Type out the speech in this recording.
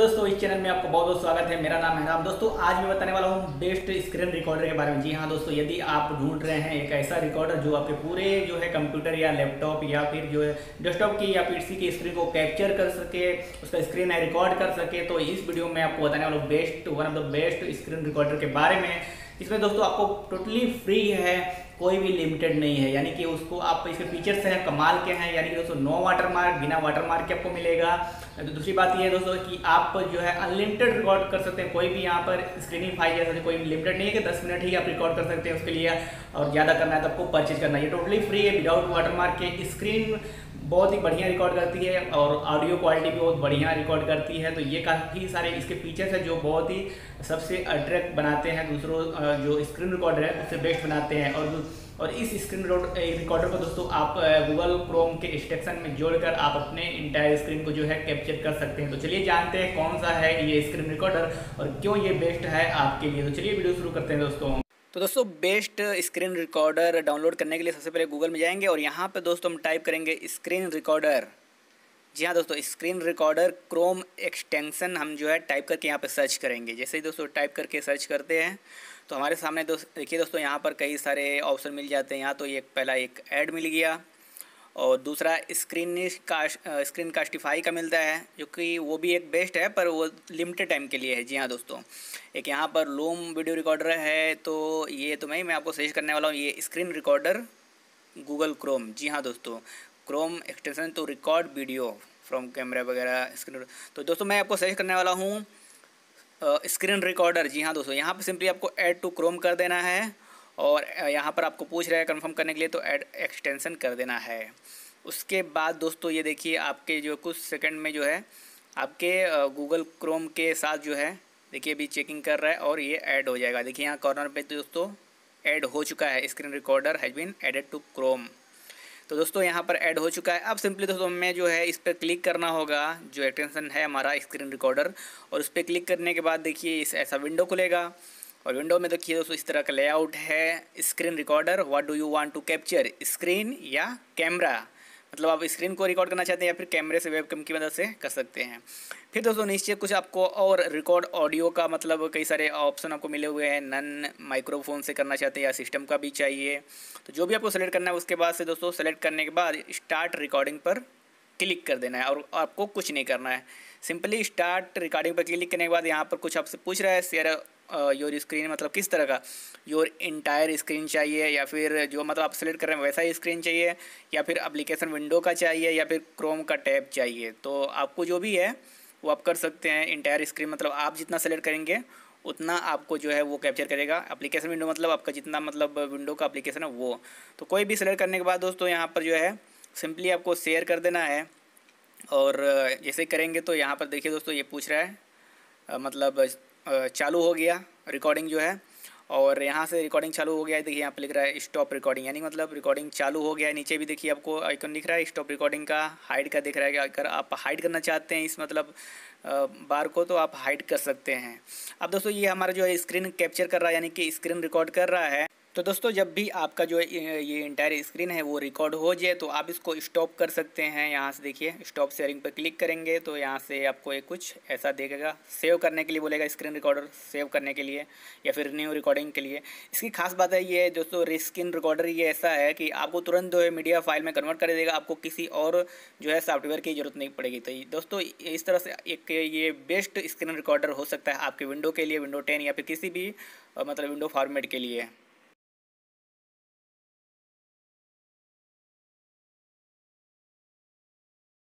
दोस्तों, इस चैनल में आपका बहुत बहुत स्वागत है। मेरा नाम है राम। दोस्तों, आज मैं बताने वाला हूँ बेस्ट स्क्रीन रिकॉर्डर के बारे में। जी हाँ दोस्तों, यदि आप ढूंढ रहे हैं एक ऐसा रिकॉर्डर जो आपके पूरे जो है कंप्यूटर या लैपटॉप या फिर जो है डेस्कटॉप की या पीसी की स्क्रीन को कैप्चर कर सके, उसका स्क्रीन रिकॉर्ड कर सके तो इस वीडियो में आपको बताने वाला हूँ best, one of the best screen recorder के बारे में। इसमें दोस्तों आपको टोटली फ्री है, कोई भी लिमिटेड नहीं है। यानी कि उसको आप इसके फीचर्स हैं, कमाल के हैं, यानी कि दोस्तों नो वाटर मार्क बिना वाटर मार्क के आपको मिलेगा। तो दूसरी बात ये है दोस्तों कि आप जो है अनलिमिटेड रिकॉर्ड कर सकते हैं। कोई भी यहाँ पर स्क्रीनिंग फ़ाइल जैसे कोई लिमिटेड नहीं है कि दस मिनट ही आप रिकॉर्ड कर सकते हैं उसके लिए। और ज़्यादा करना है तो आपको परचेज करना है। ये टोटली फ्री है विदाउट वाटर मार्क के स्क्रीन बहुत ही बढ़िया रिकॉर्ड करती है और ऑडियो क्वालिटी भी बहुत बढ़िया रिकॉर्ड करती है। तो ये काफ़ी सारे इसके फीचर्स हैं जो बहुत ही सबसे अट्रैक्ट बनाते हैं। दूसरों जो स्क्रीन रिकॉर्डर है, उससे बेस्ट बनाते हैं। और और इस स्क्रीन रिकॉर्डर को दोस्तों आप गूगल क्रोम के एक्सटेंशन में जोड़कर आप अपने इंटायर स्क्रीन को जो है कैप्चर कर सकते हैं। तो चलिए जानते हैं कौन सा है ये स्क्रीन रिकॉर्डर और क्यों ये बेस्ट है आपके लिए। तो चलिए वीडियो शुरू करते हैं दोस्तों। तो दोस्तों, बेस्ट स्क्रीन रिकॉर्डर डाउनलोड करने के लिए सबसे पहले गूगल में जाएँगे और यहाँ पर दोस्तों हम टाइप करेंगे स्क्रीन रिकॉर्डर। जी हाँ दोस्तों, स्क्रीन रिकॉर्डर क्रोम एक्सटेंसन हम जो है टाइप करके यहाँ पर सर्च करेंगे। जैसे ही दोस्तों टाइप करके सर्च करते हैं तो हमारे सामने दोस्त, देखिए दोस्तों, यहाँ पर कई सारे ऑप्शन मिल जाते हैं। यहाँ तो एक पहला एक ऐड मिल गया और दूसरा स्क्रीन काश स्क्रीन कास्टिफाई का मिलता है, जो कि वो भी एक बेस्ट है, पर वो लिमिटेड टाइम के लिए है। जी हाँ दोस्तों, एक यहाँ पर लूम वीडियो रिकॉर्डर है तो ये तो मैं मैं आपको सजेस्ट करने वाला हूँ, ये स्क्रीन रिकॉर्डर गूगल क्रोम जी हाँ दोस्तों क्रोम एक्सटेंशन तो रिकॉर्ड वीडियो फ्रॉम कैमरा वगैरह स्क्रीन तो दोस्तों मैं आपको सजेस्ट करने वाला हूँ स्क्रीन रिकॉर्डर जी हाँ दोस्तों, यहाँ पर सिंपली आपको ऐड टू क्रोम कर देना है। और यहाँ पर आपको पूछ रहा है कंफर्म करने के लिए तो ऐड एक्सटेंशन कर देना है। उसके बाद दोस्तों, ये देखिए आपके जो कुछ सेकंड में जो है, आपके गूगल क्रोम के साथ जो है, देखिए अभी चेकिंग कर रहा है और ये ऐड हो जाएगा। देखिए यहाँ कॉर्नर पे तो दोस्तों ऐड हो चुका है screen recorder has been added to Chrome तो दोस्तों, यहाँ पर ऐड हो चुका है। अब सिंपली दोस्तों हमें जो है, इस पर क्लिक करना होगा, जो एक्सटेंशन है हमारा स्क्रीन रिकॉर्डर और उस पर क्लिक करने के बाद देखिए, इस ऐसा विंडो खुलेगा। और विंडो में देखिए दोस्तों, इस तरह का लेआउट है screen recorder what do you want to capture screen या कैमरा मतलब आप स्क्रीन को रिकॉर्ड करना चाहते हैं या फिर कैमरे से वेबकैम की मदद से कर सकते हैं। फिर दोस्तों, नीचे कुछ आपको और रिकॉर्ड ऑडियो का मतलब कई सारे ऑप्शन आपको मिले हुए हैं। नन माइक्रोफोन से करना चाहते हैं या सिस्टम का भी चाहिए। तो जो भी आपको सेलेक्ट करना है, उसके बाद से दोस्तों सेलेक्ट करने के बाद स्टार्ट रिकॉर्डिंग पर क्लिक कर देना है और आपको कुछ नहीं करना है। सिंपली स्टार्ट रिकॉर्डिंग पर क्लिक करने के बाद यहाँ पर कुछ आपसे पूछ रहा है शेयर योर स्क्रीन मतलब किस तरह का? योर इंटायर स्क्रीन चाहिए या फिर जो मतलब आप सेलेक्ट कर रहे हैं वैसा ही स्क्रीन चाहिए या फिर अप्लीकेशन विंडो का चाहिए या फिर क्रोम का टैब चाहिए? तो आपको जो भी है, वो आप कर सकते हैं इंटायर स्क्रीन मतलब आप जितना सेलेक्ट करेंगे, उतना आपको जो है वो कैप्चर करेगा। एप्लीकेशन विंडो मतलब आपका जितना मतलब विंडो का एप्लीकेशन है वो। तो कोई भी सेलेक्ट करने के बाद दोस्तों यहाँ पर जो है सिंपली आपको शेयर कर देना है। और जैसे करेंगे तो यहाँ पर देखिए दोस्तों ये पूछ रहा है मतलब चालू हो गया रिकॉर्डिंग जो है। और यहाँ से रिकॉर्डिंग चालू हो गया है, देखिए यहाँ पे लिख रहा है स्टॉप रिकॉर्डिंग यानी मतलब रिकॉर्डिंग चालू हो गया है। नीचे भी देखिए आपको आइकन दिख रहा है स्टॉप रिकॉर्डिंग का हाइड का दिख रहा है। अगर आप हाइड करना चाहते हैं इस मतलब बार को तो आप हाइड कर सकते हैं। अब दोस्तों, ये हमारा जो है स्क्रीन कैप्चर कर रहा है, यानी कि स्क्रीन रिकॉर्ड कर रहा है। तो दोस्तों, जब भी आपका जो ये इंटायर स्क्रीन है वो रिकॉर्ड हो जाए तो आप इसको स्टॉप कर सकते हैं। यहाँ से देखिए स्टॉप शेयरिंग पर क्लिक करेंगे तो यहाँ से आपको एक कुछ ऐसा देखेगा। सेव करने के लिए बोलेगा स्क्रीन रिकॉर्डर सेव करने के लिए, या फिर न्यू रिकॉर्डिंग के लिए। इसकी खास बात है, ये दोस्तों स्क्रीन रिकॉर्डर ये ऐसा है कि आपको तुरंत जो है मीडिया फ़ाइल में कन्वर्ट कर देगा। आपको किसी और जो है सॉफ्टवेयर की ज़रूरत नहीं पड़ेगी। तो दोस्तों, इस तरह से एक ये बेस्ट स्क्रीन रिकॉर्डर हो सकता है आपके विंडो के लिए विंडो टेन या फिर किसी भी मतलब विंडो फॉर्मेट के लिए।